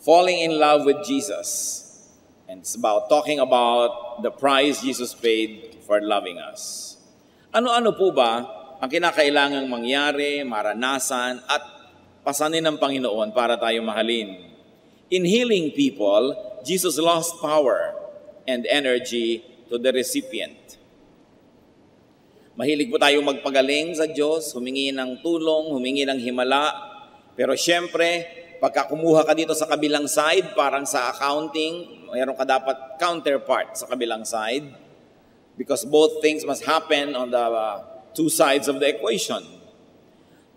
falling in love with Jesus. And it's about talking about the price Jesus paid for loving us. Ano-ano po ba ang kinakailangang mangyari, maranasan, at pasanin ng Panginoon para tayo mahalin? In healing people, Jesus lost power and energy to the recipient. Mahilig po tayong magpagaling sa Diyos, humingi ng tulong, humingi ng himala. Pero siyempre, pagka kumuha ka dito sa kabilang side, parang sa accounting, mayroon ka dapat counterpart sa kabilang side. Because both things must happen on the uh, two sides of the equation.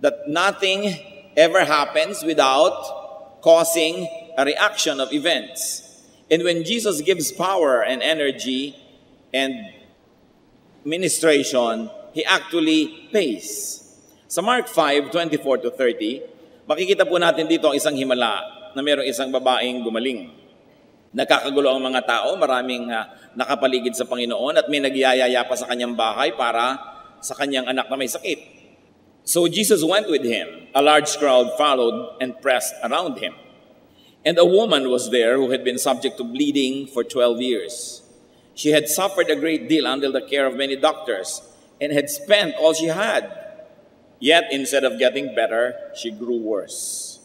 That nothing ever happens without causing a reaction of events. And when Jesus gives power and energy and ministration, He actually pays. Sa Mark 5, 24 to 30, makikita po natin dito ang isang himala na mayroong isang babaeng gumaling. Nakakagulo ang mga tao, maraming uh, nakapaligid sa Panginoon at may nagyayaya pa sa kanyang bahay para sa kanyang anak na may sakit. So Jesus went with him. A large crowd followed and pressed around him. And a woman was there who had been subject to bleeding for 12 years. She had suffered a great deal under the care of many doctors and had spent all she had. Yet, instead of getting better, she grew worse.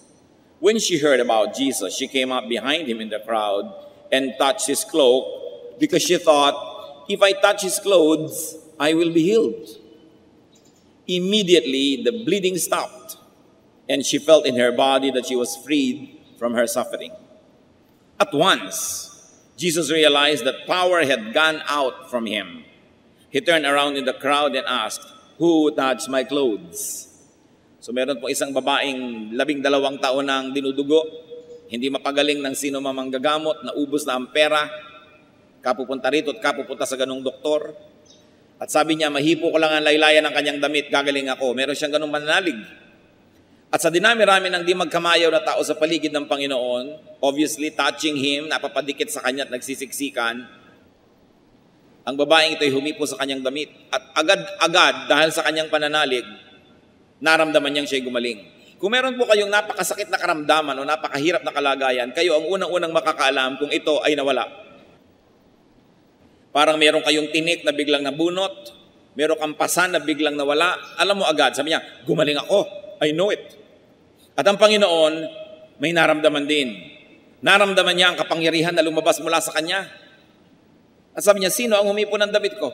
When she heard about Jesus, she came up behind him in the crowd and touched his cloak because she thought, if I touch his clothes, I will be healed. Immediately, the bleeding stopped, and she felt in her body that she was freed from her suffering. At once, Jesus realized that power had gone out from him. He turned around in the crowd and asked, Who touched my clothes? So meron po isang babaeng labing dalawang taon nang dinudugo, hindi mapagaling ng sino mamang gagamot, naubos na ang pera, kapupunta rito at kapupunta sa ganong doktor. At sabi niya, mahipo ko lang ang laylayan ng kanyang damit, gagaling ako. Meron siyang ganong mananalig. At sa dinami-rami ng di magkamayaw na tao sa paligid ng Panginoon, obviously touching Him, napapadikit sa Kanya at nagsisiksikan, ang babaeng ito ay humipo sa kanyang damit. At agad-agad, dahil sa kanyang pananalig, naramdaman niyang siya'y gumaling. Kung meron po kayong napakasakit na karamdaman o napakahirap na kalagayan, kayo ang unang-unang makakaalam kung ito ay nawala. Parang meron kayong tinik na biglang nabunot, meron kang pasan na biglang nawala, alam mo agad, sabi niya, gumaling ako, I know it. At ang Panginoon, may naramdaman din. Naramdaman niya ang kapangyarihan na lumabas mula sa kanya. At sabi niya, sino ang humipo ng damit ko?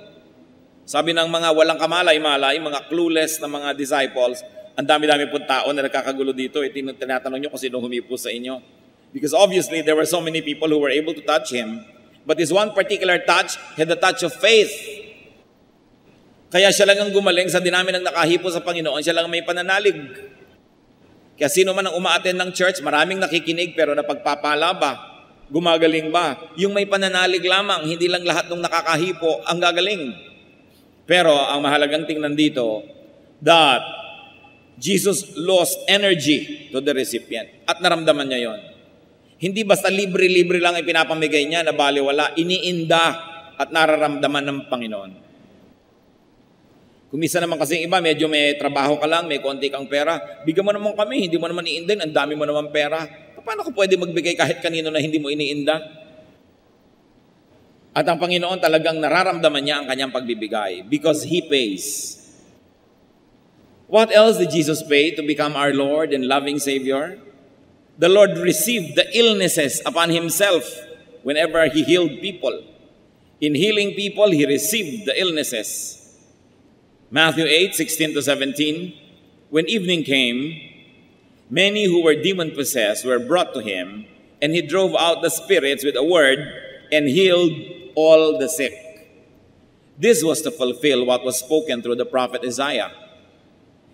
Sabi ng mga walang kamalay-malay, mga clueless na mga disciples, ang dami-dami po tao na nagkakagulo dito, eh, tinatanong niyo kung sino humipo sa inyo. Because obviously, there were so many people who were able to touch him, but this one particular touch had the touch of faith. Kaya siya lang ang gumaling sa dinami ng nakahipo sa Panginoon, siya lang may pananalig. Kaya sino man ang umaaten ng church, maraming nakikinig pero napagpapala ba? Gumagaling ba? Yung may pananalig lamang, hindi lang lahat ng nakakahipo ang gagaling. Pero ang mahalagang tingnan dito, that Jesus lost energy to the recipient. At naramdaman niya yon. Hindi basta libre-libre lang ipinapamigay niya na baliwala, iniinda at nararamdaman ng Panginoon. Kung misa naman kasi iba, medyo may trabaho ka lang, may konti kang pera, bigyan mo naman kami, hindi mo naman iinda, ang dami mo naman pera. Paano ko pwede magbigay kahit kanino na hindi mo iniinda? At ang Panginoon talagang nararamdaman niya ang kanyang pagbibigay because He pays. What else did Jesus pay to become our Lord and loving Savior? The Lord received the illnesses upon Himself whenever He healed people. In healing people, He received the illnesses. Matthew 8, 16 to 17. When evening came, many who were demon possessed were brought to him, and he drove out the spirits with a word and healed all the sick. This was to fulfill what was spoken through the prophet Isaiah.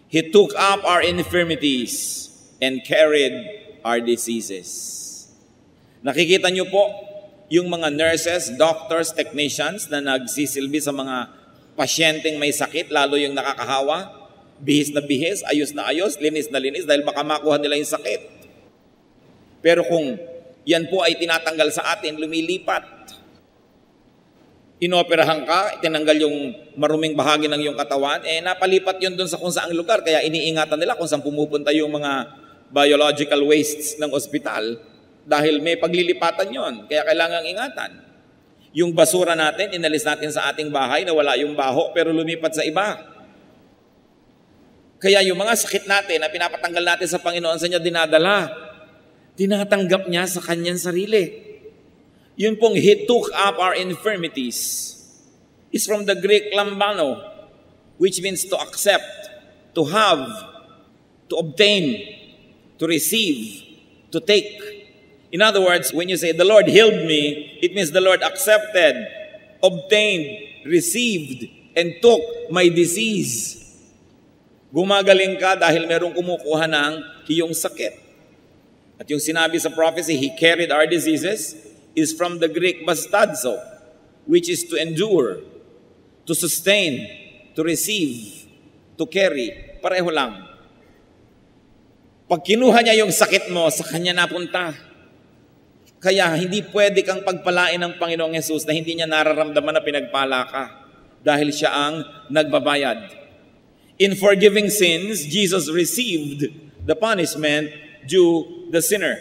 He took up our infirmities and carried our diseases. Nakikita niyo po yung mga nurses, doctors, technicians na nagsisilbi sa mga pasyenteng may sakit, lalo yung nakakahawa, bihis na bihis, ayos na ayos, linis na linis, dahil baka makuha nila yung sakit. Pero kung yan po ay tinatanggal sa atin, lumilipat. Inoperahan ka, tinanggal yung maruming bahagi ng iyong katawan, eh napalipat yun doon sa kung saang lugar, kaya iniingatan nila kung saan pumupunta yung mga biological wastes ng ospital dahil may paglilipatan yon, kaya kailangang ingatan. Yung basura natin, inalis natin sa ating bahay na wala yung baho pero lumipat sa iba. Kaya yung mga sakit natin na pinapatanggal natin sa Panginoon sa niya dinadala, tinatanggap niya sa kanyang sarili. Yun pong He took up our infirmities is from the Greek lambano, which means to accept, to have, to obtain, to receive, to take. In other words, when you say, the Lord healed me, it means the Lord accepted, obtained, received, and took my disease. Gumagaling ka dahil merong kumukuha ng iyong sakit. At yung sinabi sa prophecy, He carried our diseases, is from the Greek bastadzo, which is to endure, to sustain, to receive, to carry. Pareho lang. Pag kinuha niya yung sakit mo, sa kanya napunta. Kaya hindi pwede kang pagpalain ng Panginoong Yesus na hindi niya nararamdaman na pinagpala ka dahil siya ang nagbabayad. In forgiving sins, Jesus received the punishment due the sinner.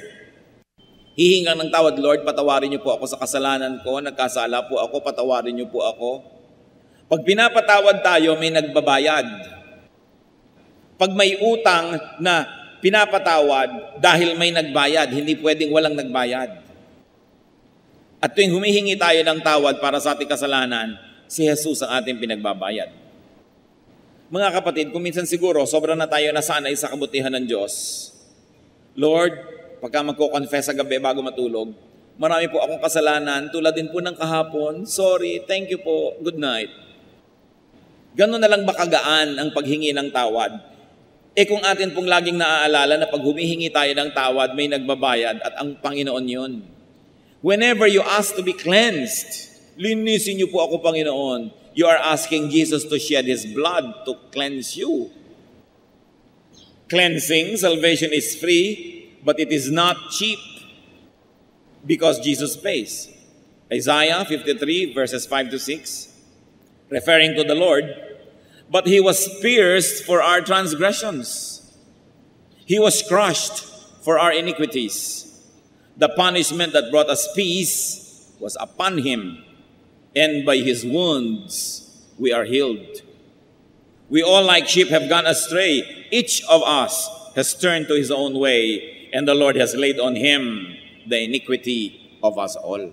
Hihingang ng tawad, Lord, patawarin niyo po ako sa kasalanan ko, nagkasala po ako, patawarin niyo po ako. Pag pinapatawad tayo, may nagbabayad. Pag may utang na pinapatawad dahil may nagbayad, hindi pwedeng walang nagbayad. At tuwing humihingi tayo ng tawad para sa ating kasalanan, si Jesus ang ating pinagbabayad. Mga kapatid, kung minsan siguro, sobrang na tayo nasanay sa kabutihan ng Diyos. Lord, pagka magko-confess sa gabi bago matulog, marami po akong kasalanan, tulad din po ng kahapon, sorry, thank you po, good night. Ganon na lang ba kagaan ang paghingi ng tawad? Eh kung atin pong laging naaalala na pag humihingi tayo ng tawad, may nagbabayad at ang Panginoon yun. Whenever you ask to be cleansed, linisin niyo po ako, Panginoon. You are asking Jesus to shed His blood to cleanse you. Cleansing, salvation is free, but it is not cheap because Jesus pays. Isaiah 53, verses 5 to 6, referring to the Lord, but He was pierced for our transgressions, He was crushed for our iniquities. The punishment that brought us peace was upon Him and by his wounds we are healed. We all, like sheep, have gone astray. Each of us has turned to his own way, and the Lord has laid on him the iniquity of us all.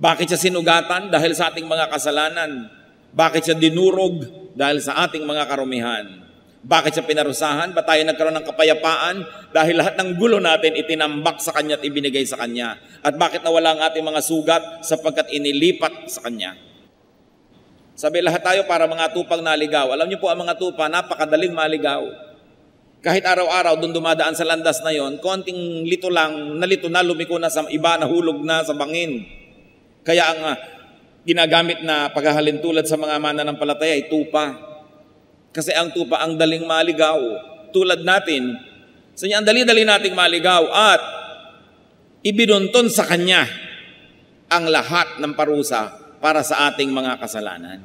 Bakit siya sinugatan? Dahil sa ating mga kasalanan. Bakit siya dinurog? Dahil sa ating mga karumihan. Bakit siya pinarusahan? Ba tayo nagkaroon ng kapayapaan? Dahil lahat ng gulo natin itinambak sa Kanya at ibinigay sa Kanya. At bakit nawala ang ating mga sugat? Sapagkat inilipat sa Kanya. Sabi lahat tayo para mga tupang naligaw. Alam niyo po ang mga tupa, napakadaling maligaw. Kahit araw-araw doon dumadaan sa landas na yon, konting lito lang, nalito na, lumiko na sa iba, nahulog na sa bangin. Kaya ang uh, ginagamit na paghahalin tulad sa mga mana ng palataya ay tupa. Kasi ang tupa ang daling maligaw. Tulad natin, sa niya ang dali-dali nating maligaw at ibinunton sa Kanya ang lahat ng parusa para sa ating mga kasalanan.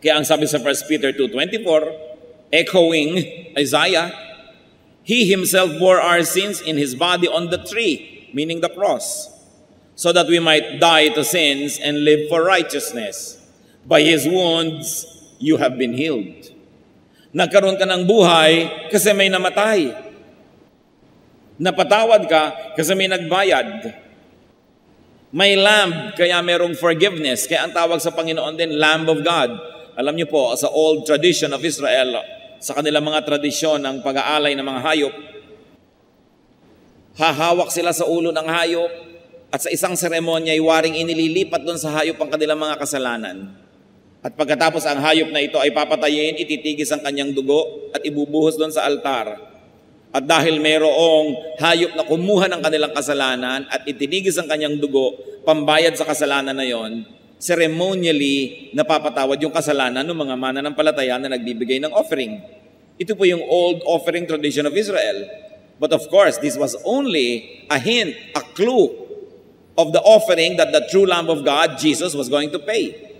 Kaya ang sabi sa 1 Peter 2.24, echoing Isaiah, He Himself bore our sins in His body on the tree, meaning the cross, so that we might die to sins and live for righteousness. By His wounds, you have been healed. Nagkaroon ka ng buhay kasi may namatay. Napatawad ka kasi may nagbayad. May lamb, kaya merong forgiveness. Kaya ang tawag sa Panginoon din, Lamb of God. Alam niyo po, sa old tradition of Israel, sa kanilang mga tradisyon ng pag-aalay ng mga hayop, hahawak sila sa ulo ng hayop at sa isang seremonya ay waring inililipat doon sa hayop ang kanilang mga kasalanan. At pagkatapos ang hayop na ito ay papatayin, ititigis ang kanyang dugo at ibubuhos doon sa altar. At dahil mayroong hayop na kumuha ng kanilang kasalanan at itinigis ang kanyang dugo, pambayad sa kasalanan na yon, ceremonially napapatawad yung kasalanan ng mga mananampalataya na nagbibigay ng offering. Ito po yung old offering tradition of Israel. But of course, this was only a hint, a clue of the offering that the true Lamb of God, Jesus, was going to pay.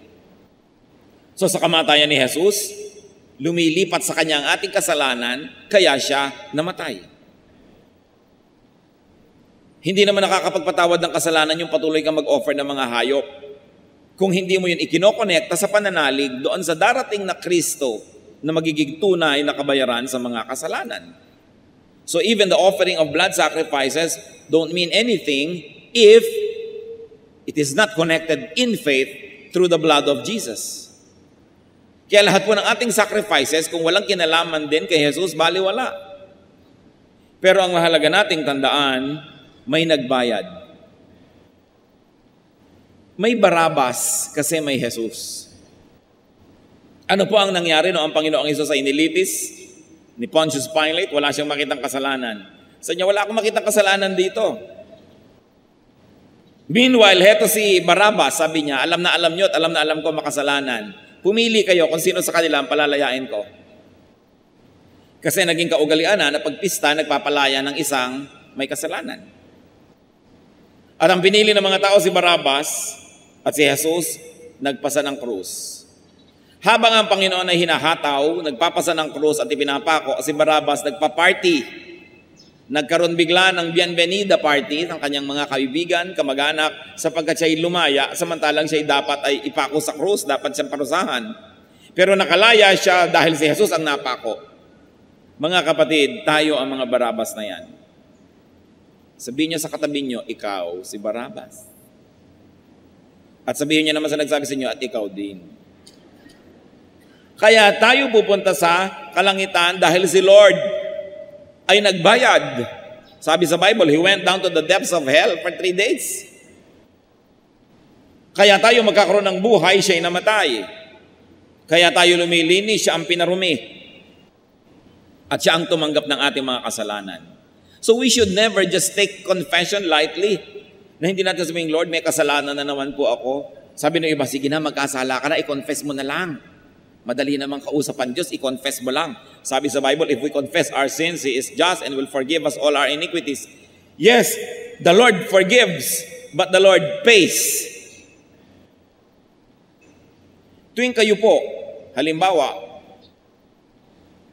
So sa kamatayan ni Jesus, lumilipat sa kanya ang ating kasalanan, kaya siya namatay. Hindi naman nakakapagpatawad ng kasalanan yung patuloy kang mag-offer ng mga hayop. Kung hindi mo yun ikinokonekta sa pananalig doon sa darating na Kristo na magiging tunay na kabayaran sa mga kasalanan. So even the offering of blood sacrifices don't mean anything if it is not connected in faith through the blood of Jesus. Kaya lahat po ng ating sacrifices, kung walang kinalaman din kay Jesus, baliwala. Pero ang mahalaga nating tandaan, may nagbayad. May Barabas kasi may Jesus. Ano po ang nangyari no ang Panginoong Isus sa inilitis ni Pontius Pilate? Wala siyang makitang kasalanan. Sa niya, wala akong makitang kasalanan dito. Meanwhile, heto si Barabas, sabi niya, alam na alam niyo at alam na alam ko makasalanan. Pumili kayo kung sino sa kanila ang palalayain ko. Kasi naging kaugalian na na pagpista, nagpapalaya ng isang may kasalanan. At ang pinili ng mga tao si Barabas at si Jesus, nagpasa ng krus. Habang ang Panginoon ay hinahataw, nagpapasa ng krus at ipinapako, si Barabas nagpa-party. Nagkaroon bigla ng bienvenida party ng kanyang mga kaibigan, kamag-anak, sapagkat siya'y lumaya, samantalang siya'y dapat ay ipako sa krus, dapat siyang parusahan. Pero nakalaya siya dahil si Jesus ang napako. Mga kapatid, tayo ang mga Barabas na yan. Sabihin niyo sa katabi niyo, ikaw si Barabas. At sabihin niya naman sa nagsabi sa inyo, at ikaw din. Kaya tayo pupunta sa kalangitan dahil si Lord ay nagbayad. Sabi sa Bible, He went down to the depths of hell for three days. Kaya tayo magkakaroon ng buhay, siya'y namatay. Kaya tayo lumilinis, siya ang pinarumi. At siya ang tumanggap ng ating mga kasalanan. So we should never just take confession lightly. Na hindi natin sabihin, Lord, may kasalanan na naman po ako. Sabi ng iba, sige na, magkasala ka na, i-confess mo na lang. Madali namang kausapan Diyos, i-confess mo lang. Sabi sa Bible, if we confess our sins, He is just and will forgive us all our iniquities. Yes, the Lord forgives, but the Lord pays. Tuwing kayo po, halimbawa,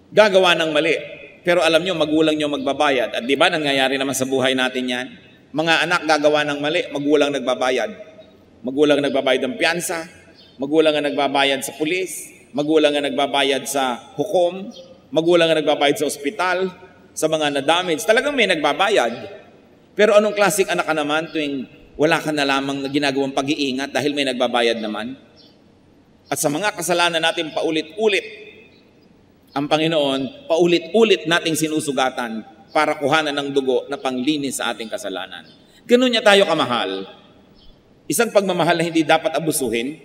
gagawa ng mali, pero alam nyo, magulang nyo magbabayad. At di ba nangyayari naman sa buhay natin yan? Mga anak gagawa ng mali, magulang nagbabayad. Magulang nagbabayad ng piyansa, magulang ang nagbabayad sa pulis, magulang ang nagbabayad sa hukom, magulang ang nagbabayad sa ospital, sa mga na-damage. Talagang may nagbabayad. Pero anong klasik anak ka naman tuwing wala ka na lamang na ginagawang pag-iingat dahil may nagbabayad naman? At sa mga kasalanan natin paulit-ulit, ang Panginoon, paulit-ulit nating sinusugatan para kuhanan ng dugo na panglinis sa ating kasalanan. Ganun niya tayo kamahal. Isang pagmamahal na hindi dapat abusuhin,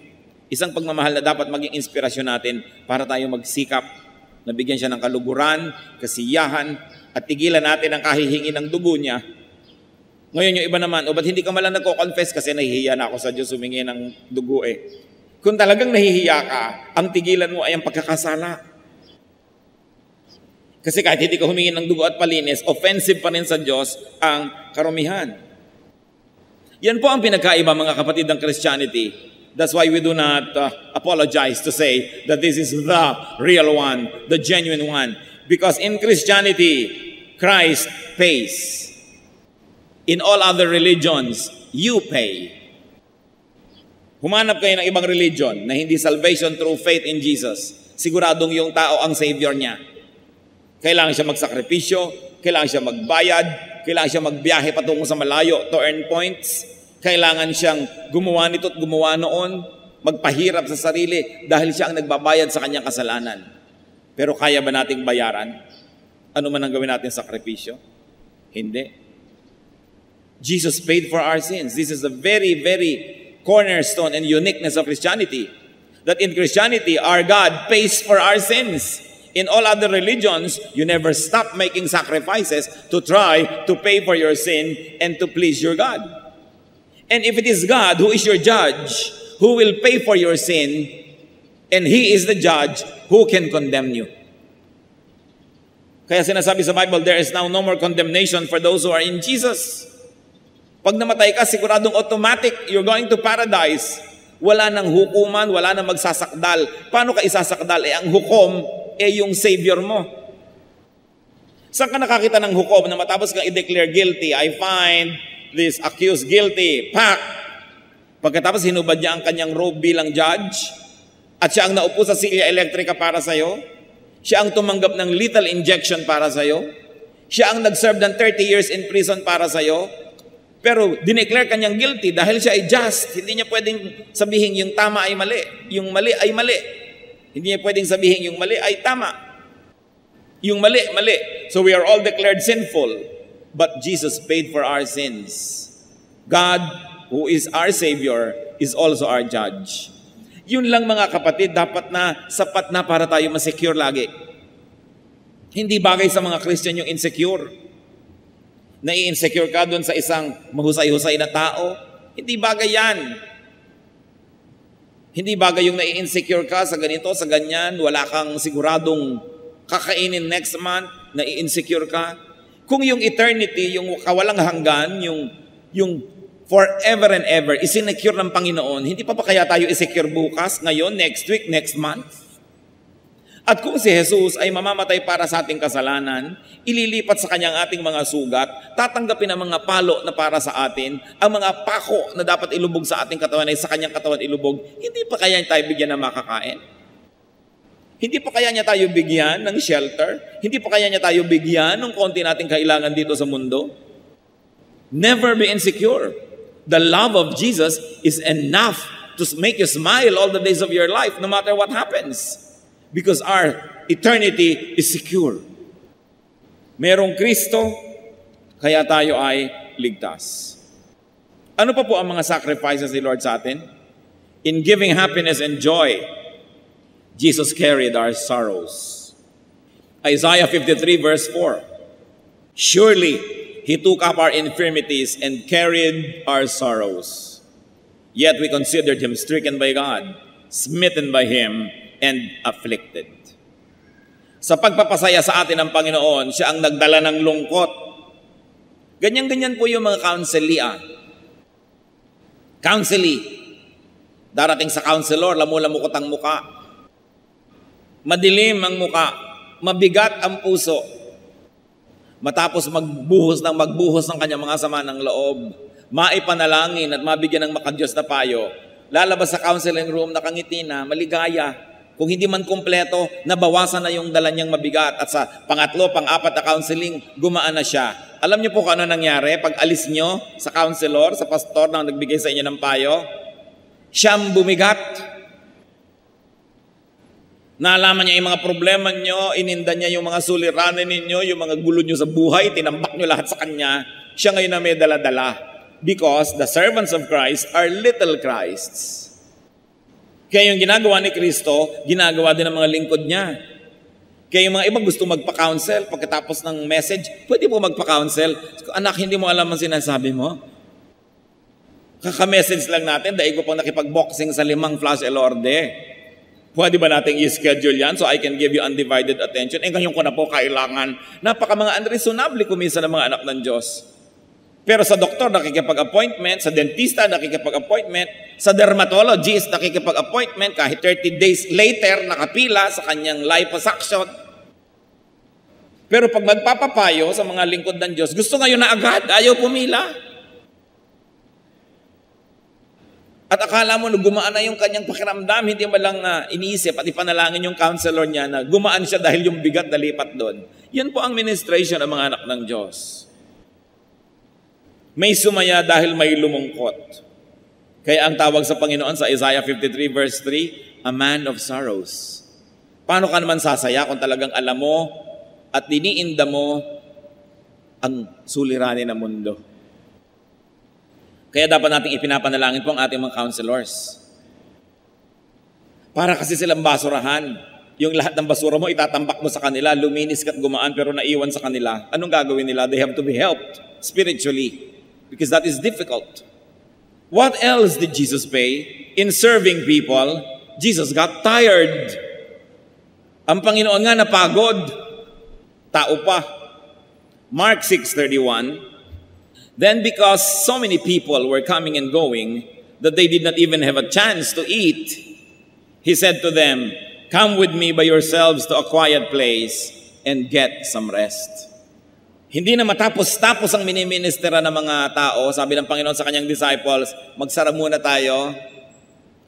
isang pagmamahal na dapat maging inspirasyon natin para tayo magsikap na bigyan siya ng kaluguran, kasiyahan, at tigilan natin ang kahihingi ng dugo niya. Ngayon yung iba naman, o ba't hindi ka malang nagko-confess kasi nahihiya na ako sa Diyos humingi ng dugo eh. Kung talagang nahihiya ka, ang tigilan mo ay ang pagkakasala. Kasi kahit hindi ka humingi ng dugo at palinis, offensive pa rin sa Diyos ang karumihan. Yan po ang pinagkaiba mga kapatid ng Christianity. That's why we do not uh, apologize to say that this is the real one, the genuine one. Because in Christianity, Christ pays. In all other religions, you pay. Humanap kayo ng ibang religion na hindi salvation through faith in Jesus. Siguradong yung tao ang Savior niya. Kailangan siya magsakripisyo, kailangan siya magbayad, kailangan siya magbiyahe patungo sa malayo to earn points, kailangan siyang gumawa nito at gumawa noon, magpahirap sa sarili dahil siya ang nagbabayad sa kanyang kasalanan. Pero kaya ba nating bayaran? Ano man ang gawin natin sakripisyo? Hindi. Jesus paid for our sins. This is a very, very cornerstone and uniqueness of Christianity. That in Christianity, our God pays for our sins. In all other religions, you never stop making sacrifices to try to pay for your sin and to please your God. And if it is God who is your judge, who will pay for your sin, and He is the judge, who can condemn you? Kaya sinasabi sa Bible, there is now no more condemnation for those who are in Jesus. Pag namatay ka, siguradong automatic, you're going to paradise. Wala nang hukuman, wala nang magsasakdal. Paano ka isasakdal? Eh, ang hukom, eh yung Savior mo. Saan ka nakakita ng hukom na matapos kang i-declare guilty, I find this accused guilty. Pak! Pagkatapos hinubad niya ang kanyang robe bilang judge at siya ang naupo sa silya elektrika para sa iyo. Siya ang tumanggap ng lethal injection para sa iyo. Siya ang nag-serve ng 30 years in prison para sa iyo. Pero dineclare kanyang guilty dahil siya ay just. Hindi niya pwedeng sabihin yung tama ay mali. Yung mali ay mali. Hindi niya pwedeng sabihin yung mali ay tama. Yung mali, mali. So we are all declared sinful. But Jesus paid for our sins. God, who is our Savior, is also our judge. Yun lang mga kapatid, dapat na sapat na para tayo masecure lagi. Hindi bagay sa mga Christian yung insecure. Nai-insecure ka doon sa isang mahusay-husay na tao. Hindi bagay yan. Hindi bagay yung nai-insecure ka sa ganito, sa ganyan, wala kang siguradong kakainin next month, nai-insecure ka. Kung yung eternity, yung kawalang hanggan, yung, yung forever and ever, isinecure ng Panginoon, hindi pa pa kaya tayo isecure bukas, ngayon, next week, next month? At kung si Jesus ay mamamatay para sa ating kasalanan, ililipat sa kanyang ating mga sugat, tatanggapin ang mga palo na para sa atin, ang mga pako na dapat ilubog sa ating katawan ay sa kanyang katawan ilubog, hindi pa kaya tayo bigyan ng makakain? Hindi pa kaya niya tayo bigyan ng shelter? Hindi pa kaya niya tayo bigyan ng konti nating kailangan dito sa mundo? Never be insecure. The love of Jesus is enough to make you smile all the days of your life, no matter what happens. Because our eternity is secure. Merong Kristo, kaya tayo ay ligtas. Ano pa po ang mga sacrifices ni Lord sa atin? In giving happiness and joy, Jesus carried our sorrows. Isaiah 53 verse 4. Surely He took up our infirmities and carried our sorrows. Yet we considered Him stricken by God, smitten by Him, and afflicted. Sa pagpapasaya sa atin ng Panginoon, siya ang nagdala ng lungkot. Ganyan-ganyan po yung mga counselee. Ah. Counselee. Darating sa counselor, lamu-lamukot ang muka. Madilim ang muka. Mabigat ang puso. Matapos magbuhos ng magbuhos ng kanyang mga sama ng loob, maipanalangin at mabigyan ng makadiyos na payo, lalabas sa counseling room nakangiti na, maligaya, kung hindi man kumpleto, nabawasan na yung dala niyang mabigat. At sa pangatlo, pang-apat na counseling, gumaan na siya. Alam niyo po kung ano nangyari? Pag alis niyo sa counselor, sa pastor na nagbigay sa inyo ng payo, siyang bumigat. Naalaman niya yung mga problema niyo, ininda niya yung mga suliranin ninyo, yung mga gulo niyo sa buhay, tinambak niyo lahat sa kanya. Siya ngayon na may dala-dala. Because the servants of Christ are little Christs. Kaya yung ginagawa ni Kristo, ginagawa din ng mga lingkod niya. Kaya yung mga iba gusto magpa-counsel, pagkatapos ng message, pwede po magpa-counsel. Anak, hindi mo alam ang sinasabi mo. Kaka-message lang natin, dahil ko pang nakipag-boxing sa limang flash elorde. Pwede ba nating i-schedule yan so I can give you undivided attention? Eh ngayon ko na po kailangan. Napaka mga unreasonable kumisa ng mga anak ng Diyos. Pero sa doktor, nakikipag-appointment. Sa dentista, nakikipag-appointment. Sa dermatologist, nakikipag-appointment. Kahit 30 days later, nakapila sa kanyang liposuction. Pero pag magpapapayo sa mga lingkod ng Diyos, gusto ngayon na agad, ayaw pumila. At akala mo na gumaan na yung kanyang pakiramdam, hindi mo lang uh, iniisip at ipanalangin yung counselor niya na gumaan siya dahil yung bigat na lipat doon. Yan po ang ministration ng mga anak ng Diyos. May sumaya dahil may lumungkot. Kaya ang tawag sa Panginoon sa Isaiah 53 verse 3, a man of sorrows. Paano ka naman sasaya kung talagang alam mo at diniinda mo ang suliranin ng mundo? Kaya dapat nating ipinapanalangin po ang ating mga counselors. Para kasi silang basurahan. Yung lahat ng basura mo, itatambak mo sa kanila, luminis ka't gumaan pero naiwan sa kanila. Anong gagawin nila? They have to be helped spiritually because that is difficult. What else did Jesus pay? In serving people, Jesus got tired. Ang Panginoon nga napagod. Tao pa. Mark 6.31 Then because so many people were coming and going that they did not even have a chance to eat, he said to them, Come with me by yourselves to a quiet place and get some rest. Hindi na matapos-tapos ang miniministera ng mga tao. Sabi ng Panginoon sa kanyang disciples, magsara muna tayo.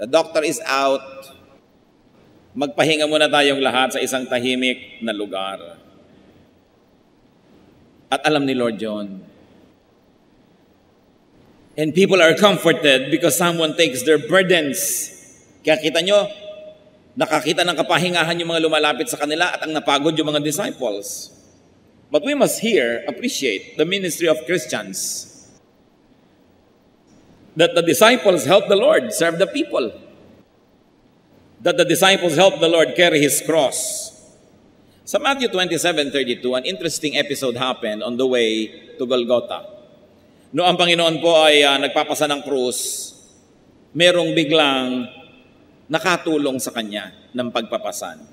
The doctor is out. Magpahinga muna tayong lahat sa isang tahimik na lugar. At alam ni Lord John. And people are comforted because someone takes their burdens. Kaya kita nyo, nakakita ng kapahingahan yung mga lumalapit sa kanila at ang napagod yung mga disciples. But we must here appreciate the ministry of Christians. That the disciples help the Lord serve the people. That the disciples help the Lord carry His cross. Sa Matthew 27:32, an interesting episode happened on the way to Golgotha. No ang Panginoon po ay uh, nagpapasa ng krus, merong biglang nakatulong sa kanya ng pagpapasan.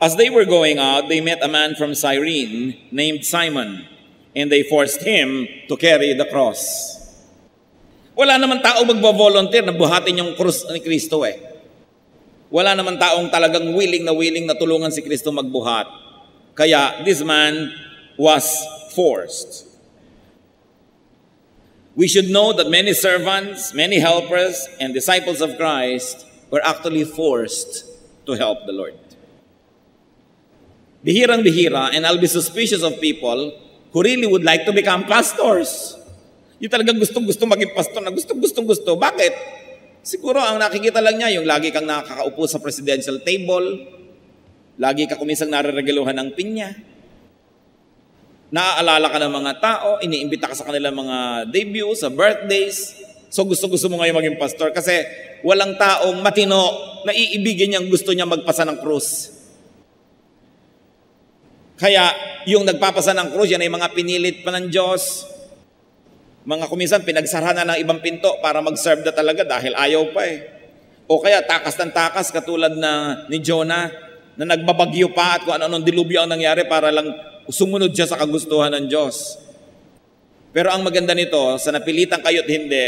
As they were going out, they met a man from Cyrene named Simon, and they forced him to carry the cross. Wala naman tao magbo-volunteer na buhatin yung krus ni Kristo eh. Wala naman taong talagang willing na willing na tulungan si Kristo magbuhat. Kaya this man was forced. We should know that many servants, many helpers, and disciples of Christ were actually forced to help the Lord. Bihirang-bihira, and I'll be suspicious of people who really would like to become pastors. Yung talagang gustong-gusto maging pastor na gustong-gustong-gusto. Bakit? Siguro ang nakikita lang niya, yung lagi kang nakakaupo sa presidential table, lagi ka kumisang nararegaluhan ng pinya, naaalala ka ng mga tao, iniimbita ka sa kanilang mga debut, sa birthdays, so gusto-gusto mo ngayon maging pastor kasi walang taong matino na iibigin niyang gusto niya magpasa ng krus. Kaya yung nagpapasa ng krus, yan ay mga pinilit pa ng Diyos. Mga kumisan, pinagsara na ng ibang pinto para mag-serve na talaga dahil ayaw pa eh. O kaya takas ng takas katulad na ni Jonah na nagbabagyo pa at kung ano-anong dilubyo ang nangyari para lang sumunod siya sa kagustuhan ng Diyos. Pero ang maganda nito, sa napilitan kayo't hindi,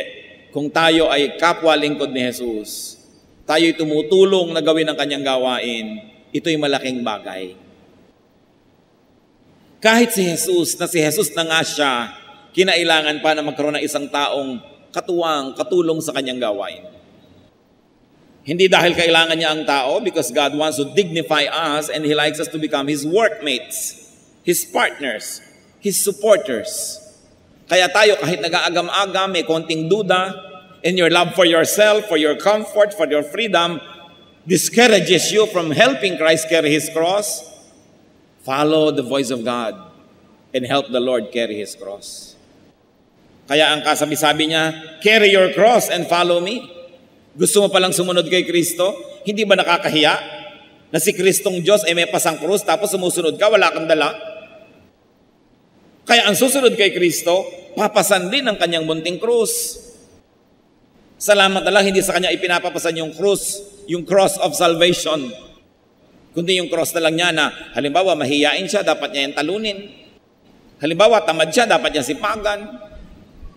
kung tayo ay kapwa lingkod ni Jesus, tayo'y tumutulong na gawin ang kanyang gawain, ito'y malaking bagay. Kahit si Jesus, na si Jesus na nga siya, kinailangan pa na magkaroon ng isang taong katuwang, katulong sa kanyang gawain. Hindi dahil kailangan niya ang tao because God wants to dignify us and He likes us to become His workmates, His partners, His supporters. Kaya tayo kahit nag-aagam-agam, may konting duda, and your love for yourself, for your comfort, for your freedom, discourages you from helping Christ carry His cross, Follow the voice of God and help the Lord carry His cross. Kaya ang kasabi-sabi niya, carry your cross and follow me. Gusto mo palang sumunod kay Kristo? Hindi ba nakakahiya na si Kristong Diyos ay may pasang krus tapos sumusunod ka, wala kang dala? Kaya ang susunod kay Kristo, papasan din ang kanyang munting krus. Salamat na lang, hindi sa kanya ipinapapasan yung krus, yung cross of salvation Kundi yung cross na lang niya na, halimbawa, mahiyain siya, dapat niya yung talunin. Halimbawa, tamad siya, dapat niya sipagan.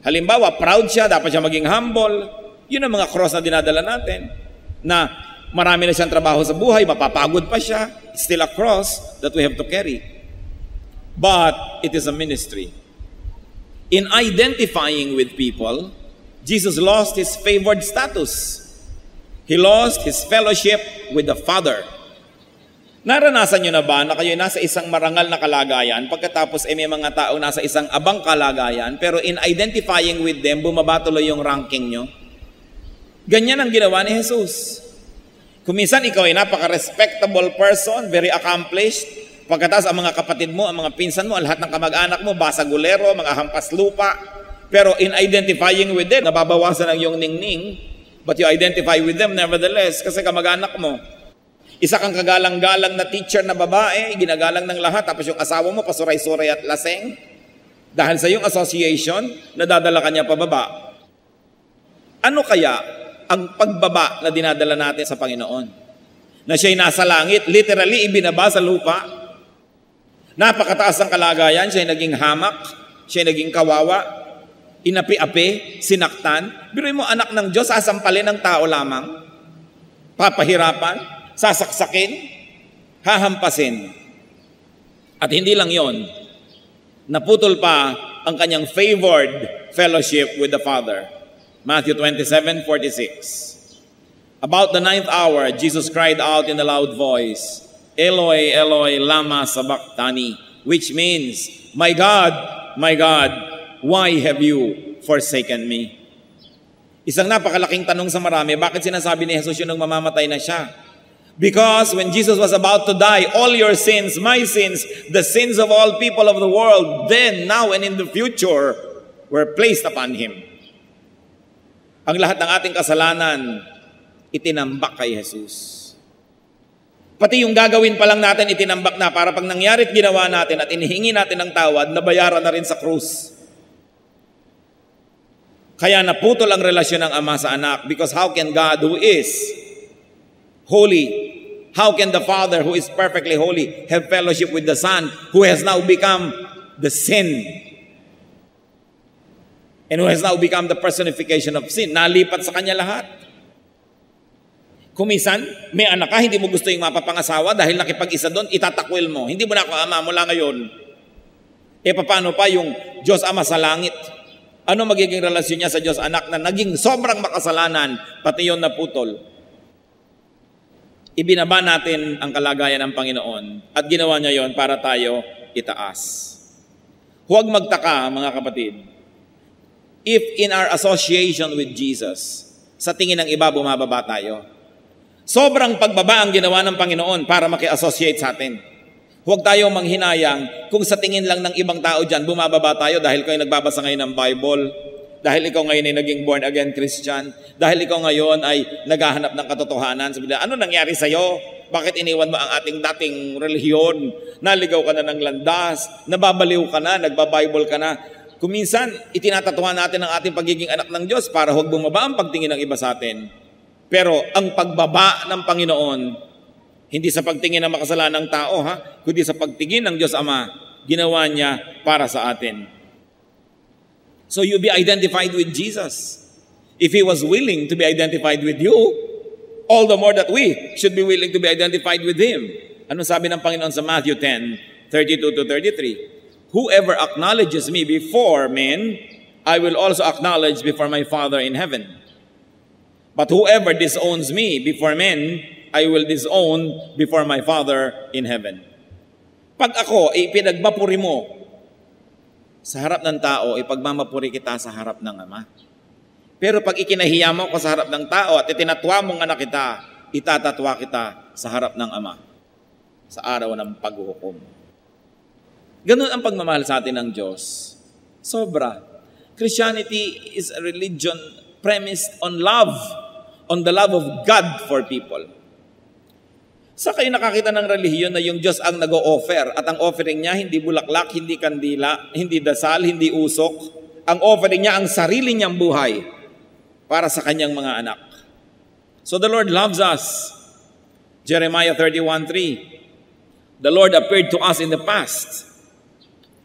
Halimbawa, proud siya, dapat siya maging humble. Yun ang mga cross na dinadala natin. Na marami na siyang trabaho sa buhay, mapapagod pa siya. It's still a cross that we have to carry. But it is a ministry. In identifying with people, Jesus lost his favored status. He lost his fellowship with the Father. Naranasan nyo na ba na kayo nasa isang marangal na kalagayan, pagkatapos eh, may mga tao nasa isang abang kalagayan, pero in identifying with them, bumaba tuloy yung ranking nyo? Ganyan ang ginawa ni Jesus. Kumisan ikaw ay napaka-respectable person, very accomplished, pagkatapos ang mga kapatid mo, ang mga pinsan mo, ang lahat ng kamag-anak mo, basagulero, mga hampas lupa, pero in identifying with them, nababawasan ang iyong ningning, but you identify with them nevertheless, kasi kamag-anak mo, isa kang kagalang-galang na teacher na babae, ginagalang ng lahat, tapos yung asawa mo pasuray-suray at laseng. Dahil sa iyong association, nadadala ka niya pababa. Ano kaya ang pagbaba na dinadala natin sa Panginoon? Na siya'y nasa langit, literally ibinaba sa lupa. Napakataas ang kalagayan, siya'y naging hamak, siya'y naging kawawa, inapi-api, sinaktan. Biruin mo anak ng Diyos, sasampalin ng tao lamang. Papahirapan sasaksakin, hahampasin. At hindi lang yon. Naputol pa ang kanyang favored fellowship with the Father. Matthew 27, 46. About the ninth hour, Jesus cried out in a loud voice, Eloi, Eloi, lama sabachthani, which means, My God, my God, why have you forsaken me? Isang napakalaking tanong sa marami, bakit sinasabi ni Jesus yun nung mamamatay na siya? Because when Jesus was about to die, all your sins, my sins, the sins of all people of the world, then, now, and in the future, were placed upon Him. Ang lahat ng ating kasalanan, itinambak kay Jesus. Pati yung gagawin pa lang natin, itinambak na para pag nangyari at ginawa natin at inihingi natin ng tawad, nabayaran na rin sa krus. Kaya naputol ang relasyon ng ama sa anak because how can God who is holy, how can the Father who is perfectly holy have fellowship with the Son who has now become the sin and who has now become the personification of sin. Nalipat sa kanya lahat. Kumisan, may anak ka, hindi mo gusto yung mapapangasawa dahil nakipag-isa doon, itatakwil mo. Hindi mo na ako ama mula ngayon. E paano pa yung Diyos Ama sa langit? Ano magiging relasyon niya sa Diyos Anak na naging sobrang makasalanan, pati yon naputol? Ibinaba natin ang kalagayan ng Panginoon at ginawa niya yon para tayo itaas. Huwag magtaka, mga kapatid, if in our association with Jesus, sa tingin ng iba, bumababa tayo. Sobrang pagbaba ang ginawa ng Panginoon para maki-associate sa atin. Huwag tayo manghinayang kung sa tingin lang ng ibang tao dyan, bumababa tayo dahil kayo nagbabasa ngayon ng Bible, dahil ikaw ngayon ay naging born again Christian, dahil ikaw ngayon ay naghahanap ng katotohanan. Sabi nila, ano nangyari sa'yo? Bakit iniwan mo ang ating dating relihiyon? Naligaw ka na ng landas, nababaliw ka na, nagba-Bible ka na. Kuminsan, itinatatuhan natin ang ating pagiging anak ng Diyos para huwag bumaba ang pagtingin ng iba sa atin. Pero ang pagbaba ng Panginoon, hindi sa pagtingin ng makasalanang tao, ha? kundi sa pagtingin ng Diyos Ama, ginawa niya para sa atin. So you be identified with Jesus. If He was willing to be identified with you, all the more that we should be willing to be identified with Him. Ano sabi ng Panginoon sa Matthew 10, 32 to 33? Whoever acknowledges me before men, I will also acknowledge before my Father in heaven. But whoever disowns me before men, I will disown before my Father in heaven. Pag ako ay pinagbapuri mo sa harap ng tao, ipagmamapuri kita sa harap ng Ama. Pero pag ikinahiya mo ko sa harap ng tao at itinatwa mong anak kita, itatatwa kita sa harap ng Ama sa araw ng paghuhukom. Ganun ang pagmamahal sa atin ng Diyos. Sobra. Christianity is a religion premised on love, on the love of God for people. Sa kayo nakakita ng relihiyon na yung Diyos ang nag-o-offer at ang offering niya hindi bulaklak, hindi kandila, hindi dasal, hindi usok. Ang offering niya ang sarili niyang buhay para sa kanyang mga anak. So the Lord loves us. Jeremiah 31:3. The Lord appeared to us in the past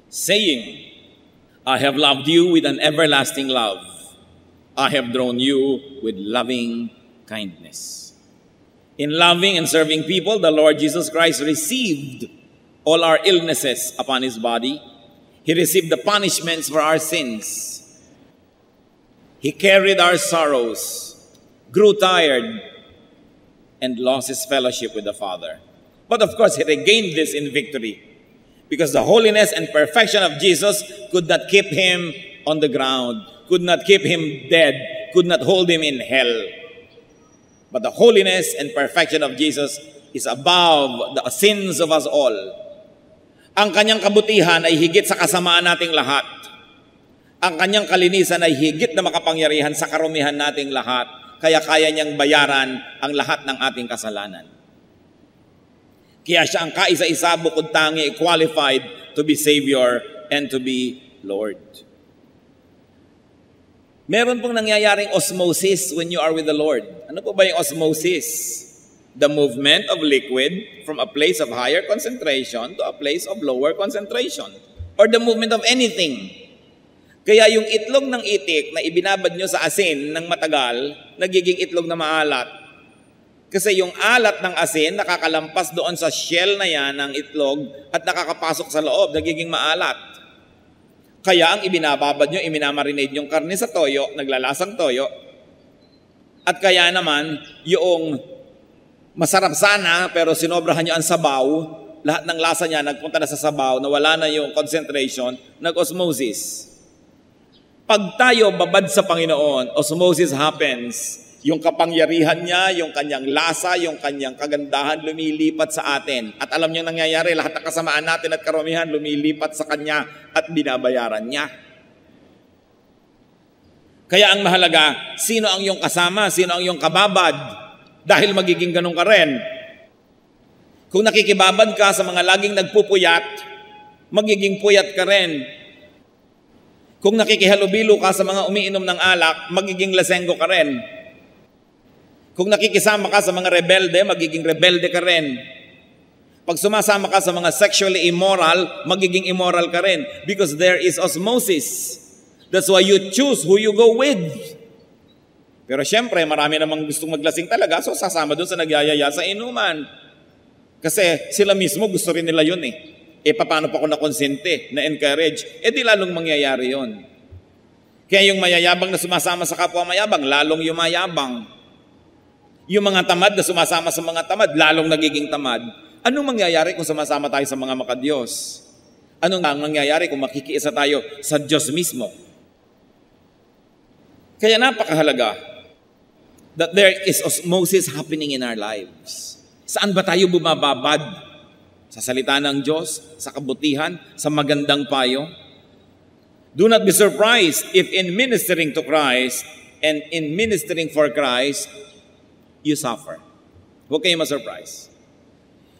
saying, I have loved you with an everlasting love. I have drawn you with loving kindness. In loving and serving people, the Lord Jesus Christ received all our illnesses upon his body. He received the punishments for our sins. He carried our sorrows, grew tired, and lost his fellowship with the Father. But of course, he regained this in victory Because the holiness and perfection of Jesus could not keep him on the ground, could not keep him dead, could not hold him in hell. But the holiness and perfection of Jesus is above the sins of us all. Ang kanyang kabutihan ay higit sa kasamaan nating lahat. Ang kanyang kalinisan ay higit na makapangyarihan sa karumihan nating lahat. Kaya kaya niyang bayaran ang lahat ng ating kasalanan. Kaya siya ang kaisa-isa bukod tangi qualified to be Savior and to be Lord. Meron pong nangyayaring osmosis when you are with the Lord. Ano po ba yung osmosis? The movement of liquid from a place of higher concentration to a place of lower concentration. Or the movement of anything. Kaya yung itlog ng itik na ibinabad nyo sa asin ng matagal, nagiging itlog na maalat. Kasi yung alat ng asin nakakalampas doon sa shell na yan ng itlog at nakakapasok sa loob, nagiging maalat. Kaya ang ibinababad nyo, iminamarinade yung karne sa toyo, naglalasang toyo. At kaya naman, yung masarap sana, pero sinobrahan nyo ang sabaw, lahat ng lasa niya nagpunta na sa sabaw, nawala na yung concentration, nag-osmosis. Pag tayo babad sa Panginoon, osmosis happens. Yung kapangyarihan niya, yung kanyang lasa, yung kanyang kagandahan lumilipat sa atin. At alam niyo nangyayari, lahat ng kasamaan natin at karamihan lumilipat sa kanya at binabayaran niya. Kaya ang mahalaga, sino ang iyong kasama, sino ang iyong kababad, dahil magiging ganun ka rin. Kung nakikibabad ka sa mga laging nagpupuyat, magiging puyat ka rin. Kung nakikihalubilo ka sa mga umiinom ng alak, magiging lasenggo ka rin. Kung nakikisama ka sa mga rebelde, magiging rebelde ka rin. Pag sumasama ka sa mga sexually immoral, magiging immoral ka rin. Because there is osmosis. That's why you choose who you go with. Pero syempre, marami namang gustong maglasing talaga, so sasama doon sa nagyayaya sa inuman. Kasi sila mismo gusto rin nila yun eh. E paano pa ako nakonsente, na-encourage? E di lalong mangyayari yon. Kaya yung mayayabang na sumasama sa kapwa mayabang, lalong yumayabang. Yung mga tamad na sumasama sa mga tamad, lalong nagiging tamad. Anong mangyayari kung sumasama tayo sa mga makadiyos? Anong mangyayari kung makikiisa tayo sa Diyos mismo? Kaya napakahalaga that there is osmosis happening in our lives. Saan ba tayo bumababad? Sa salita ng Diyos, sa kabutihan, sa magandang payo. Do not be surprised if in ministering to Christ and in ministering for Christ, you suffer. Huwag kayong ma-surprise.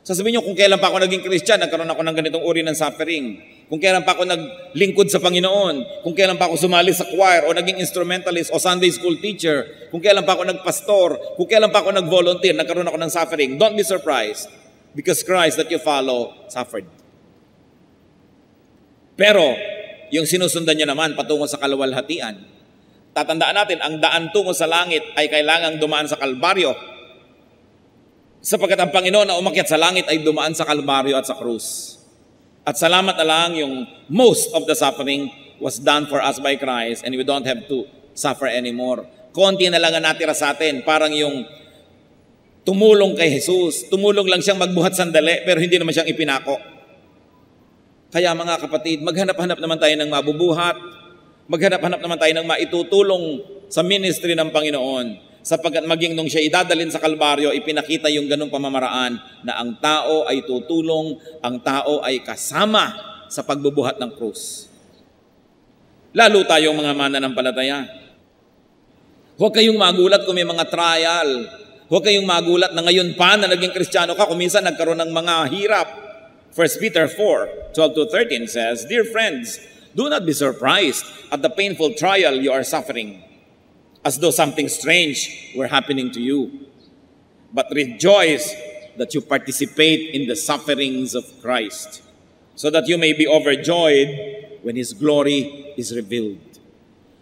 Sasabihin nyo, kung kailan pa ako naging Christian, nagkaroon ako ng ganitong uri ng suffering. Kung kailan pa ako naglingkod sa Panginoon, kung kailan pa ako sumali sa choir o naging instrumentalist o Sunday school teacher, kung kailan pa ako nagpastor, kung kailan pa ako nag-volunteer, nagkaroon ako ng suffering, don't be surprised because Christ that you follow suffered. Pero, yung sinusundan niya naman patungo sa kaluwalhatian, tatandaan natin, ang daan tungo sa langit ay kailangang dumaan sa Kalbaryo. Sapagkat ang Panginoon na umakyat sa langit ay dumaan sa Kalbaryo at sa krus. At salamat na lang yung most of the suffering was done for us by Christ and we don't have to suffer anymore. Konti na lang ang natira sa atin, parang yung tumulong kay Jesus. Tumulong lang siyang magbuhat sandali, pero hindi naman siyang ipinako. Kaya mga kapatid, maghanap-hanap naman tayo ng mabubuhat. Maghanap-hanap naman tayo ng maitutulong sa ministry ng Panginoon. Sapagkat maging nung siya idadalin sa Kalbaryo, ipinakita yung ganong pamamaraan na ang tao ay tutulong, ang tao ay kasama sa pagbubuhat ng krus. Lalo tayong mga mananampalataya. Huwag kayong magulat kung may mga trial, Huwag kayong magulat na ngayon pa na naging kristyano ka, kung minsan nagkaroon ng mga hirap. 1 Peter 4, 12 to 13 says, Dear friends, do not be surprised at the painful trial you are suffering, as though something strange were happening to you. But rejoice that you participate in the sufferings of Christ, so that you may be overjoyed when His glory is revealed.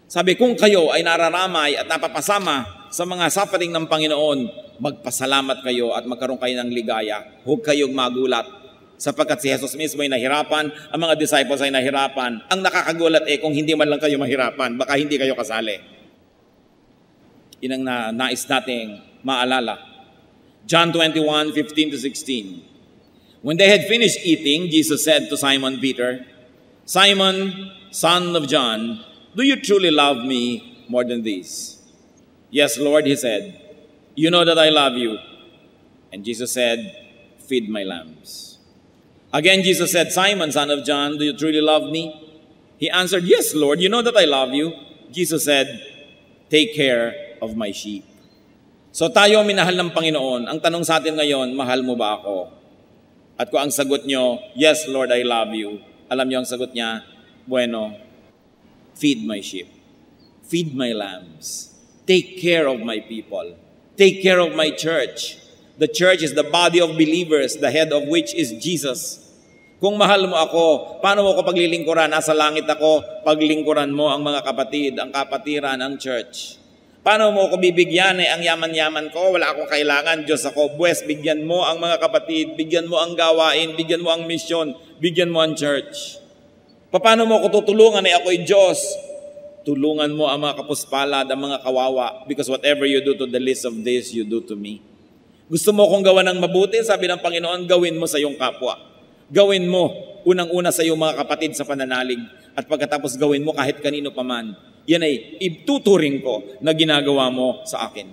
Sabi, kung kayo ay nararamay at napapasama sa mga suffering ng Panginoon, magpasalamat kayo at magkaroon kayo ng ligaya. Huwag kayong magulat sapagkat si Jesus mismo ay nahirapan, ang mga disciples ay nahirapan. Ang nakakagulat eh kung hindi man lang kayo mahirapan, baka hindi kayo kasali. Yun ang na, nais nating maalala. John 21, 15 to 16. When they had finished eating, Jesus said to Simon Peter, Simon, son of John, do you truly love me more than these? Yes, Lord, he said, You know that I love you. And Jesus said, Feed my lambs. Again, Jesus said, Simon, son of John, do you truly love me? He answered, Yes, Lord, you know that I love you. Jesus said, Take care of my sheep. So tayo minahal ng Panginoon. Ang tanong sa atin ngayon, mahal mo ba ako? At kung ang sagot nyo, Yes, Lord, I love you. Alam nyo ang sagot niya, Bueno, feed my sheep. Feed my lambs. Take care of my people. Take care of my church. The church is the body of believers, the head of which is Jesus. Kung mahal mo ako, paano mo ako paglilingkuran? Nasa langit ako, paglingkuran mo ang mga kapatid, ang kapatiran, ang church. Paano mo ako bibigyan eh, ang yaman-yaman ko? Wala akong kailangan, Diyos ako. Buwes, bigyan mo ang mga kapatid, bigyan mo ang gawain, bigyan mo ang misyon, bigyan mo ang church. Paano mo ako tutulungan ay ako'y Diyos? Tulungan mo ang mga kapuspalad, ang mga kawawa, because whatever you do to the least of this, you do to me. Gusto mo kong gawa ng mabuti? Sabi ng Panginoon, gawin mo sa iyong kapwa. Gawin mo, unang-una sa iyong mga kapatid sa pananalig, at pagkatapos gawin mo kahit kanino paman. Yan ay ituturing ko na ginagawa mo sa akin.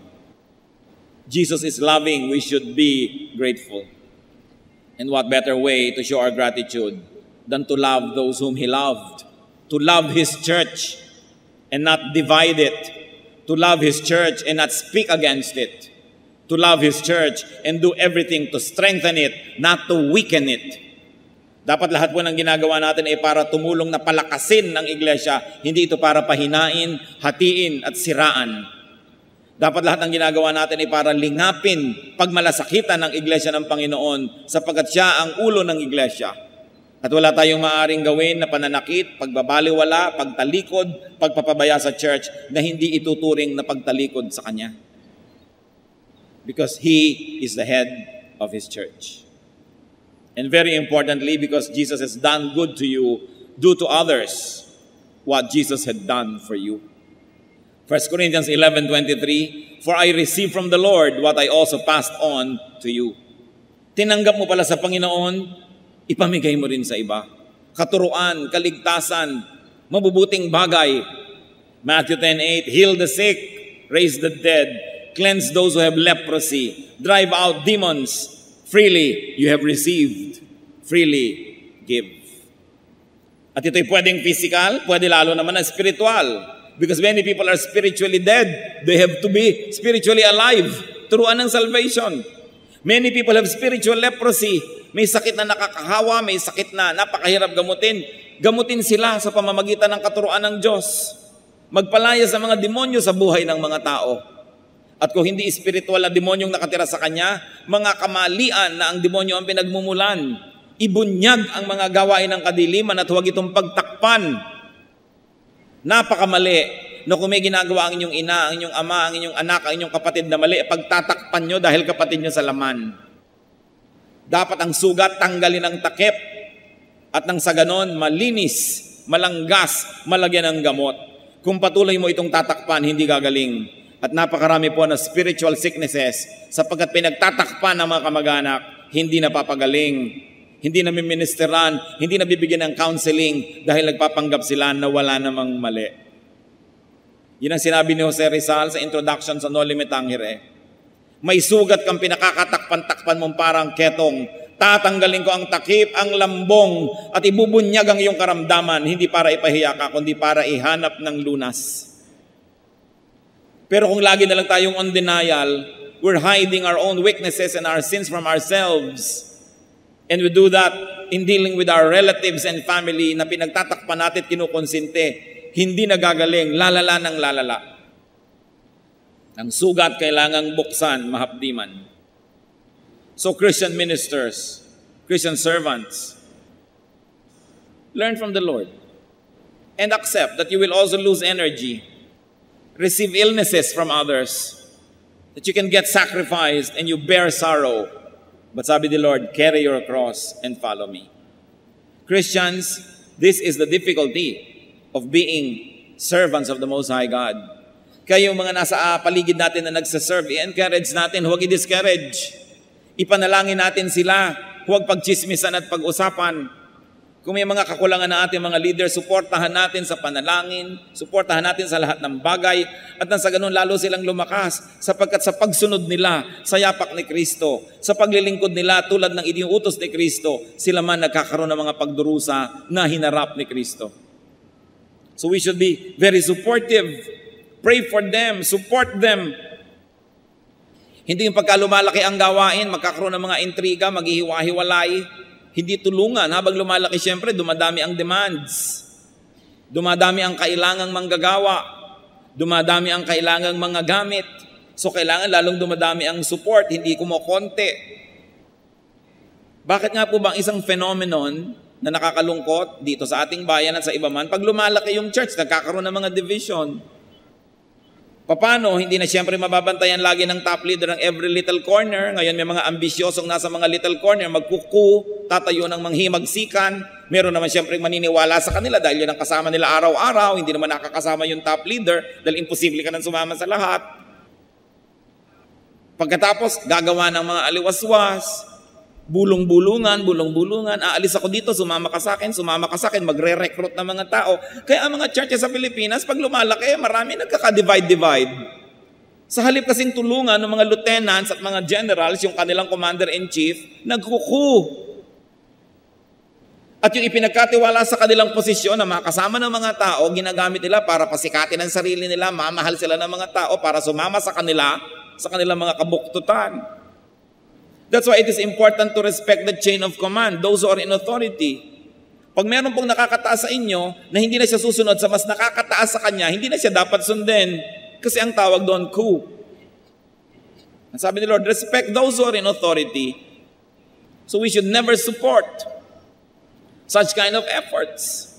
Jesus is loving, we should be grateful. And what better way to show our gratitude than to love those whom He loved? To love His church and not divide it, to love His church and not speak against it, to love His church and do everything to strengthen it, not to weaken it. Dapat lahat po ng ginagawa natin ay para tumulong na palakasin ng iglesia, hindi ito para pahinain, hatiin at siraan. Dapat lahat ng ginagawa natin ay para lingapin pagmalasakitan ng iglesia ng Panginoon sapagkat siya ang ulo ng iglesia. At wala tayong maaring gawin na pananakit, pagbabaliwala, pagtalikod, pagpapabaya sa church na hindi ituturing na pagtalikod sa Kanya. Because He is the head of His church. And very importantly, because Jesus has done good to you, do to others what Jesus had done for you. 1 Corinthians 11.23 For I received from the Lord what I also passed on to you. Tinanggap mo pala sa Panginoon ipamigay mo rin sa iba. Katuruan, kaligtasan, mabubuting bagay. Matthew 10.8, Heal the sick, raise the dead, cleanse those who have leprosy, drive out demons. Freely you have received, freely give. At ito'y pwedeng physical, pwede lalo naman na spiritual. Because many people are spiritually dead. They have to be spiritually alive. Turuan ng salvation. Many people have spiritual leprosy. May sakit na nakakahawa, may sakit na napakahirap gamutin. Gamutin sila sa pamamagitan ng katuruan ng Diyos. Magpalaya sa mga demonyo sa buhay ng mga tao. At kung hindi espiritual na demonyong nakatira sa kanya, mga kamalian na ang demonyo ang pinagmumulan. Ibunyag ang mga gawain ng kadiliman at huwag itong pagtakpan. Napakamali na kung may ginagawa ang inyong ina, ang inyong ama, ang inyong anak, ang inyong kapatid na mali, pagtatakpan nyo dahil kapatid nyo sa laman. Dapat ang sugat tanggalin ang takip at nang sa ganon malinis, malanggas, malagyan ng gamot. Kung patuloy mo itong tatakpan, hindi gagaling. At napakarami po na spiritual sicknesses sapagkat pinagtatakpan ng mga kamag-anak, hindi napapagaling. Hindi na miministeran, hindi na bibigyan ng counseling dahil nagpapanggap sila na wala namang mali. Yun ang sinabi ni Jose Rizal sa introduction sa No Limit Angere. May sugat kang pinakakatakpan-takpan mong parang ketong. Tatanggalin ko ang takip, ang lambong, at ibubunyag ang iyong karamdaman, hindi para ipahiya ka, kundi para ihanap ng lunas. Pero kung lagi na lang tayong on denial, we're hiding our own weaknesses and our sins from ourselves. And we do that in dealing with our relatives and family na pinagtatakpan natin kinukonsinte, hindi nagagaling, lalala ng lalala. Ang sugat kailangang buksan, mahapdiman. So Christian ministers, Christian servants, learn from the Lord and accept that you will also lose energy, receive illnesses from others, that you can get sacrificed and you bear sorrow. But sabi the Lord, carry your cross and follow me. Christians, this is the difficulty of being servants of the Most High God. Kayo mga nasa uh, paligid natin na nagsaserve, i-encourage natin, huwag i-discourage. Ipanalangin natin sila, huwag pagchismisan at pag-usapan. Kung may mga kakulangan na ating mga leader, suportahan natin sa panalangin, suportahan natin sa lahat ng bagay, at nang sa ganun lalo silang lumakas, sapagkat sa pagsunod nila sa yapak ni Kristo, sa paglilingkod nila tulad ng iniutos ni Kristo, sila man nagkakaroon ng mga pagdurusa na hinarap ni Kristo. So we should be very supportive Pray for them, support them. Hindi yung pagka lumalaki ang gawain, magkakaroon ng mga intriga, maghihiwa-hiwalay. Hindi tulungan. Habang lumalaki, siyempre, dumadami ang demands. Dumadami ang kailangang manggagawa. Dumadami ang kailangang mga gamit. So, kailangan lalong dumadami ang support, hindi kumokonte. Bakit nga po bang isang phenomenon na nakakalungkot dito sa ating bayan at sa iba man, pag lumalaki yung church, nagkakaroon ng mga division. Paano? Hindi na siyempre mababantayan lagi ng top leader ng every little corner. Ngayon may mga ambisyosong nasa mga little corner, magkuku, tatayo ng manghimagsikan. Meron naman siyempre maniniwala sa kanila dahil yun ang kasama nila araw-araw. Hindi naman nakakasama yung top leader dahil imposible ka nang sumama sa lahat. Pagkatapos, gagawa ng mga aliwaswas, bulong-bulungan, bulong-bulungan, aalis ako dito, sumama ka sa akin, sumama ka sa akin, magre-recruit ng mga tao. Kaya ang mga churches sa Pilipinas, pag lumalaki, marami nagkaka-divide-divide. Sa halip kasing tulungan ng mga lieutenants at mga generals, yung kanilang commander-in-chief, nagkuku. At yung ipinagkatiwala sa kanilang posisyon na makasama ng mga tao, ginagamit nila para pasikatin ang sarili nila, mamahal sila ng mga tao para sumama sa kanila, sa kanilang mga kabuktutan. That's why it is important to respect the chain of command, those who are in authority. Pag meron pong nakakataas sa inyo na hindi na siya susunod sa mas nakakataas sa kanya, hindi na siya dapat sundin. Kasi ang tawag doon, coup. Ang sabi ni Lord, respect those who are in authority. So we should never support such kind of efforts.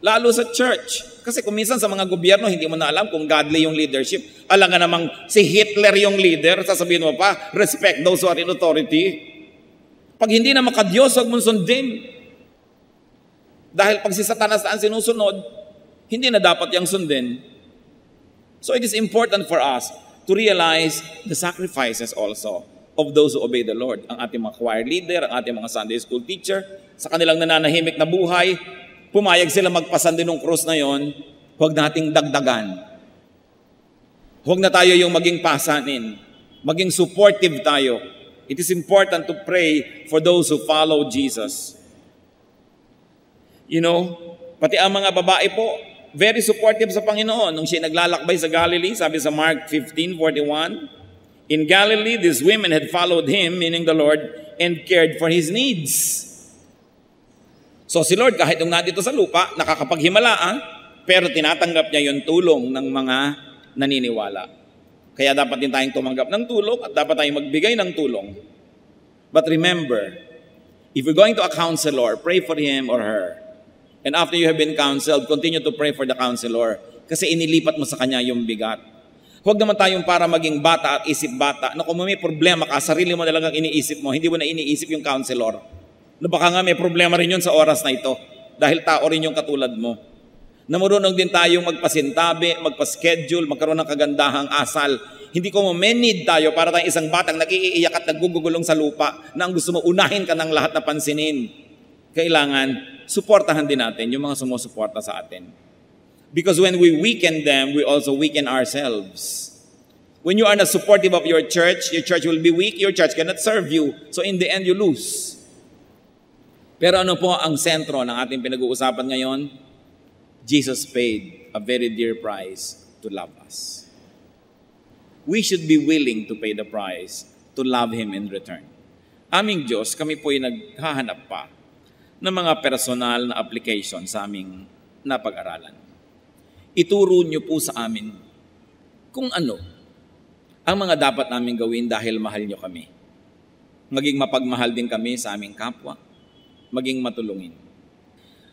Lalo sa church. Kasi kung minsan sa mga gobyerno, hindi mo na alam kung godly yung leadership. Alam nga namang si Hitler yung leader, sasabihin mo pa, respect those who are in authority. Pag hindi na makadiyos, huwag mong sundin. Dahil pag si Satanas ang sinusunod, hindi na dapat yung sundin. So it is important for us to realize the sacrifices also of those who obey the Lord. Ang ating mga choir leader, ang ating mga Sunday school teacher, sa kanilang nananahimik na buhay, pumayag sila magpasan din ng krus na yon, huwag nating dagdagan. Huwag na tayo yung maging pasanin. Maging supportive tayo. It is important to pray for those who follow Jesus. You know, pati ang mga babae po, very supportive sa Panginoon. Nung siya naglalakbay sa Galilee, sabi sa Mark 15:41, In Galilee, these women had followed him, meaning the Lord, and cared for his needs. So si Lord, kahit nung nandito sa lupa, nakakapaghimalaan, pero tinatanggap niya yung tulong ng mga naniniwala. Kaya dapat din tayong tumanggap ng tulong at dapat tayong magbigay ng tulong. But remember, if you're going to a counselor, pray for him or her. And after you have been counseled, continue to pray for the counselor kasi inilipat mo sa kanya yung bigat. Huwag naman tayong para maging bata at isip bata na kung may problema ka, sarili mo na lang ang iniisip mo, hindi mo na iniisip yung counselor. Na baka nga may problema rin yun sa oras na ito dahil tao rin yung katulad mo. Na marunong din tayong magpasintabi, magpa-schedule, magkaroon ng kagandahang asal. Hindi ko mo need tayo para tayong isang batang nag-iiyak at nagugugulong sa lupa na ang gusto mo unahin ka ng lahat na pansinin. Kailangan, suportahan din natin yung mga sumusuporta sa atin. Because when we weaken them, we also weaken ourselves. When you are not supportive of your church, your church will be weak, your church cannot serve you. So in the end, you lose. Pero ano po ang sentro ng ating pinag-uusapan ngayon? Jesus paid a very dear price to love us. We should be willing to pay the price to love Him in return. Aming Diyos, kami po ay naghahanap pa ng mga personal na application sa aming napag-aralan. Ituro niyo po sa amin kung ano ang mga dapat namin gawin dahil mahal niyo kami. Maging mapagmahal din kami sa aming kapwa maging matulungin.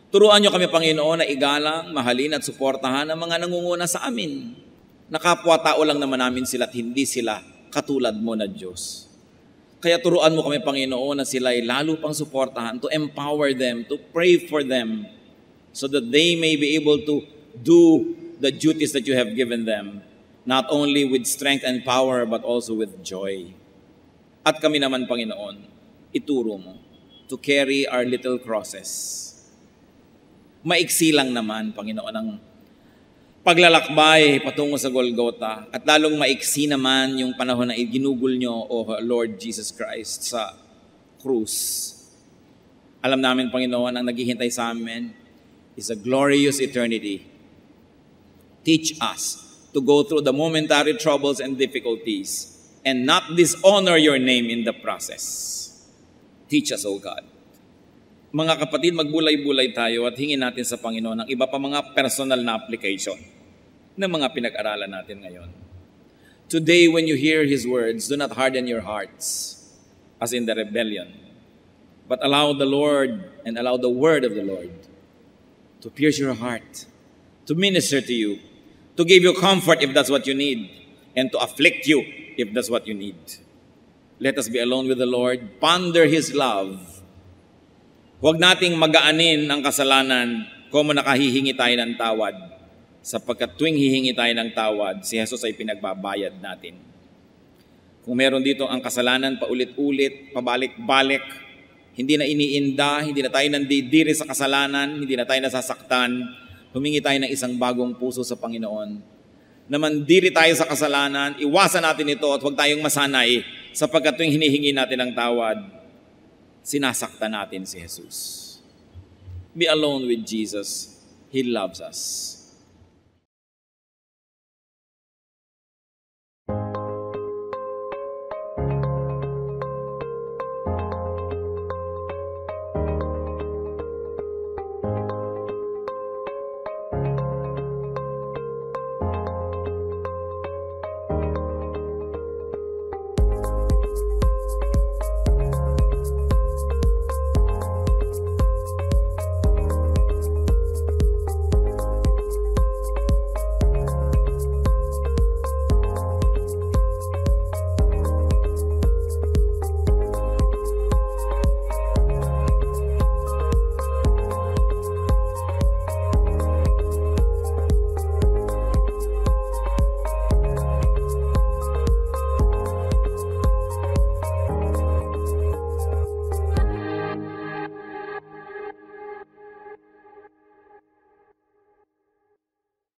Turuan niyo kami, Panginoon, na igalang, mahalin at suportahan ang mga nangunguna sa amin. Nakapwa-tao lang naman namin sila at hindi sila katulad mo na Diyos. Kaya turuan mo kami, Panginoon, na sila ay lalo pang suportahan, to empower them, to pray for them, so that they may be able to do the duties that you have given them, not only with strength and power, but also with joy. At kami naman, Panginoon, ituro mo to carry our little crosses. Maiksi lang naman, Panginoon, ang paglalakbay patungo sa Golgota at lalong maiksi naman yung panahon na ginugol nyo, O oh Lord Jesus Christ, sa krus. Alam namin, Panginoon, ang naghihintay sa amin is a glorious eternity. Teach us to go through the momentary troubles and difficulties and not dishonor your name in the process. Teach us, O God. Mga kapatid, magbulay-bulay tayo at hingin natin sa Panginoon ang iba pa mga personal na application ng mga pinag-aralan natin ngayon. Today, when you hear His words, do not harden your hearts as in the rebellion, but allow the Lord and allow the word of the Lord to pierce your heart, to minister to you, to give you comfort if that's what you need, and to afflict you if that's what you need. Let us be alone with the Lord, ponder His love. Huwag nating magaanin ang kasalanan kung nakahihingi tayo ng tawad. Sapagkat tuwing hihingi tayo ng tawad, si Jesus ay pinagbabayad natin. Kung meron dito ang kasalanan paulit-ulit, pabalik-balik, hindi na iniinda, hindi na tayo nandidiri sa kasalanan, hindi na tayo nasasaktan, humingi tayo ng isang bagong puso sa Panginoon. Na mandiri tayo sa kasalanan, iwasan natin ito at huwag tayong masanay sapagkat tuwing hinihingi natin ang tawad, sinasaktan natin si Jesus. Be alone with Jesus. He loves us.